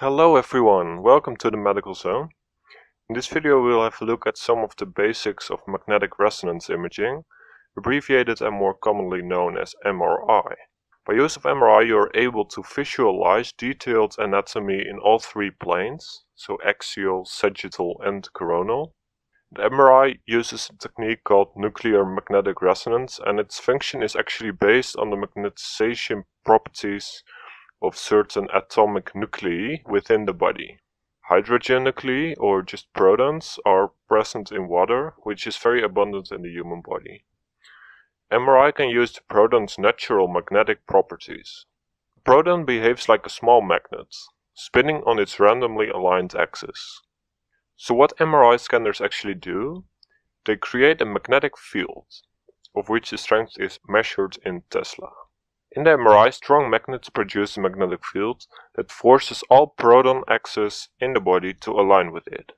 Hello everyone, welcome to the Medical Zone. In this video we'll have a look at some of the basics of magnetic resonance imaging, abbreviated and more commonly known as MRI. By use of MRI you are able to visualize detailed anatomy in all three planes, so axial, sagittal and coronal. The MRI uses a technique called nuclear magnetic resonance and its function is actually based on the magnetization properties of certain atomic nuclei within the body. Hydrogen nuclei, or just protons, are present in water, which is very abundant in the human body. MRI can use the proton's natural magnetic properties. The proton behaves like a small magnet, spinning on its randomly aligned axis. So what MRI scanners actually do? They create a magnetic field, of which the strength is measured in Tesla. In the MRI, strong magnets produce a magnetic field that forces all proton axes in the body to align with it.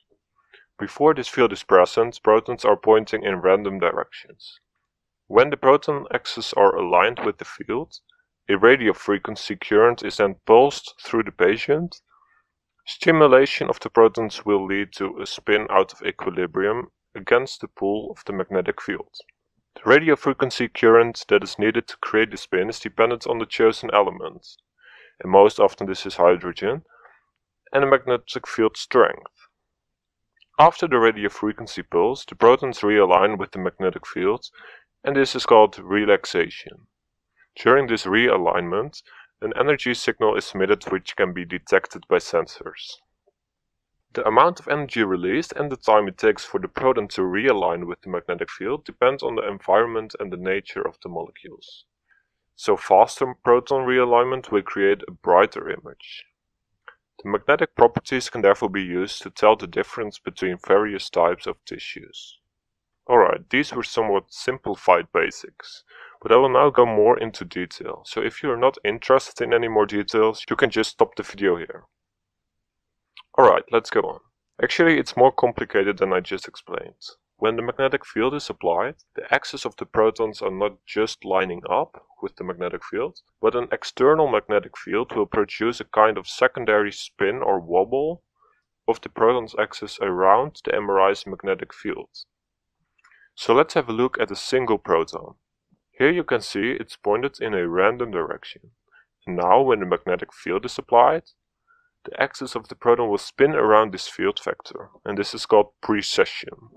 Before this field is present, protons are pointing in random directions. When the proton axes are aligned with the field, a radio frequency current is then pulsed through the patient. Stimulation of the protons will lead to a spin out of equilibrium against the pull of the magnetic field. The radio frequency current that is needed to create the spin is dependent on the chosen element, and most often this is hydrogen, and the magnetic field strength. After the radio frequency pulse, the protons realign with the magnetic field, and this is called relaxation. During this realignment, an energy signal is emitted which can be detected by sensors. The amount of energy released and the time it takes for the proton to realign with the magnetic field depends on the environment and the nature of the molecules. So faster proton realignment will create a brighter image. The magnetic properties can therefore be used to tell the difference between various types of tissues. Alright, these were somewhat simplified basics, but I will now go more into detail, so if you are not interested in any more details, you can just stop the video here. Alright, let's go on. Actually, it's more complicated than I just explained. When the magnetic field is applied, the axes of the protons are not just lining up with the magnetic field, but an external magnetic field will produce a kind of secondary spin or wobble of the proton's axis around the MRI's magnetic field. So let's have a look at a single proton. Here you can see it's pointed in a random direction. Now when the magnetic field is applied, the axis of the proton will spin around this field vector, and this is called precession.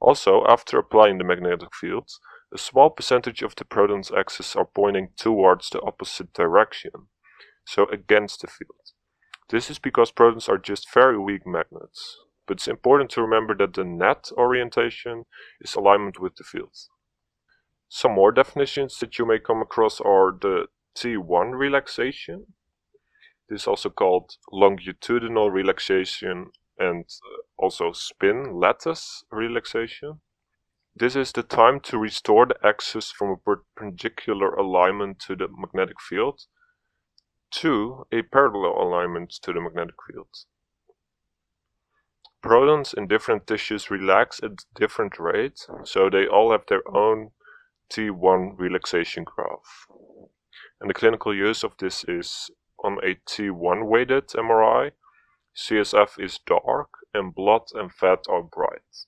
Also, after applying the magnetic field, a small percentage of the proton's axis are pointing towards the opposite direction, so against the field. This is because protons are just very weak magnets, but it's important to remember that the net orientation is alignment with the field. Some more definitions that you may come across are the T1 relaxation, this is also called longitudinal relaxation and uh, also spin lattice relaxation. This is the time to restore the axis from a perpendicular alignment to the magnetic field to a parallel alignment to the magnetic field. Protons in different tissues relax at different rates, so they all have their own T1 relaxation graph. And the clinical use of this is on a T1 weighted MRI, CSF is dark and blood and fat are bright.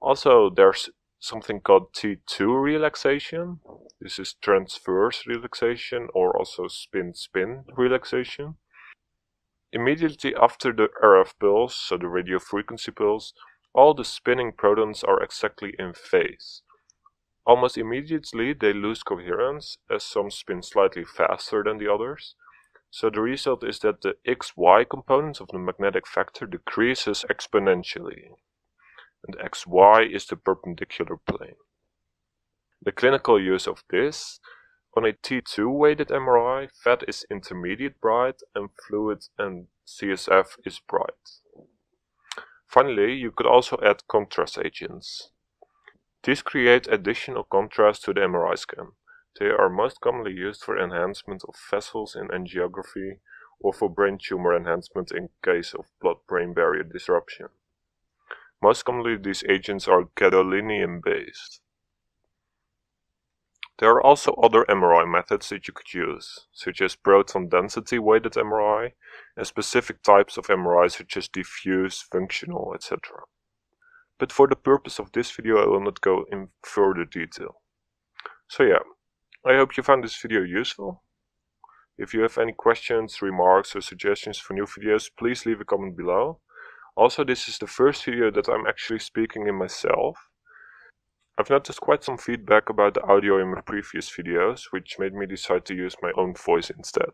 Also, there's something called T2 relaxation. This is transverse relaxation or also spin-spin relaxation. Immediately after the RF pulse, so the radio frequency pulse, all the spinning protons are exactly in phase. Almost immediately they lose coherence as some spin slightly faster than the others, so the result is that the xy component of the magnetic vector decreases exponentially. And xy is the perpendicular plane. The clinical use of this on a T2 weighted MRI, fat is intermediate bright and fluid and CSF is bright. Finally, you could also add contrast agents. These create additional contrast to the MRI scan. They are most commonly used for enhancement of vessels in angiography or for brain tumor enhancement in case of blood-brain barrier disruption. Most commonly these agents are gadolinium based. There are also other MRI methods that you could use, such as proton density weighted MRI and specific types of MRI such as diffuse, functional, etc. But for the purpose of this video I will not go in further detail. So yeah, I hope you found this video useful. If you have any questions, remarks or suggestions for new videos, please leave a comment below. Also, this is the first video that I'm actually speaking in myself. I've noticed quite some feedback about the audio in my previous videos, which made me decide to use my own voice instead.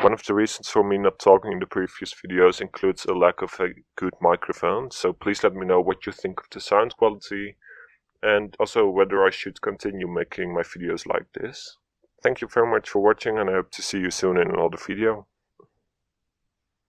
One of the reasons for me not talking in the previous videos includes a lack of a good microphone, so please let me know what you think of the sound quality and also whether I should continue making my videos like this. Thank you very much for watching and I hope to see you soon in another video.